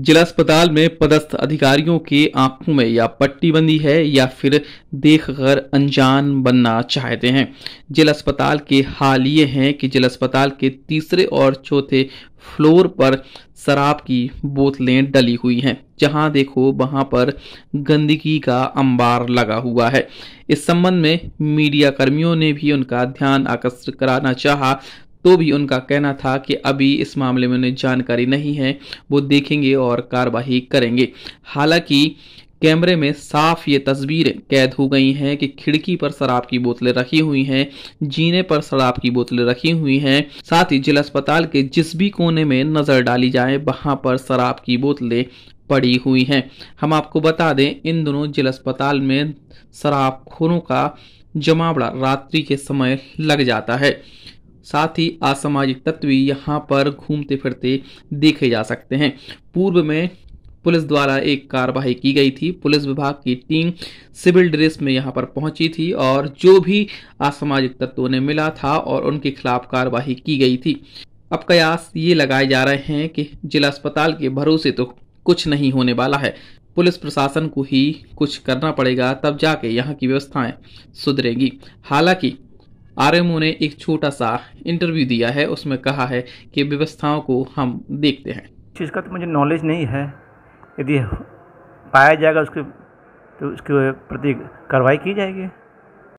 जिला अस्पताल में पदस्थ अधिकारियों के आँखों में या पट्टी बंदी है या फिर देख कर अनजान बनना चाहते हैं। जिला अस्पताल के हाल ये हैं कि जिला अस्पताल के तीसरे और चौथे फ्लोर पर शराब की बोतलें डली हुई हैं। जहाँ देखो, वहाँ पर गंदगी का अंबार लगा हुआ है। इस संबंध में मीडिया कर्मियों ने भी उनका ध्यान आकर्षित कराना चाहा। तो भी उनका कहना था कि अभी इस मामले में उन्हें जानकारी नहीं है, वो देखेंगे और कार्रवाई करेंगे। हालाँकि कैमरे में साफ़ ये तस्वीरें कैद हो गई हैं कि खिड़की पर शराब की बोतलें रखी हुई हैं, जीने पर शराब की बोतलें रखी हुई हैं, साथ ही जिला अस्पताल के जिस भी कोने में नज़र डाली जाए, वहाँ पर शराब की बोतलें पड़ी हुई हैं। हम आपको बता दें, इन दोनों जिला अस्पताल में शराब खोरों का जमावड़ा रात्रि के समय लग जाता है। साथ ही असामाजिक तत्व यहाँ पर घूमते फिरते देखे जा सकते हैं। पूर्व में पुलिस द्वारा एक कार्रवाई की गई थी। पुलिस विभाग की टीम सिविल ड्रेस में यहाँ पर पहुँची थी और जो भी असामाजिक तत्वों ने मिला था और उनके खिलाफ कार्रवाई की गई थी। अब कयास ये लगाए जा रहे हैं कि जिला अस्पताल के भरोसे तो कुछ नहीं होने वाला है। पुलिस प्रशासन को ही कुछ करना पड़ेगा, तब जाके यहाँ की व्यवस्थाएँ सुधरेगी। हालाँकि आरएमओ ने एक छोटा सा इंटरव्यू दिया है, उसमें कहा है कि व्यवस्थाओं को हम देखते हैं। चीज़ का तो मुझे नॉलेज नहीं है। यदि पाया जाएगा उसके तो उसके प्रति कार्रवाई की जाएगी।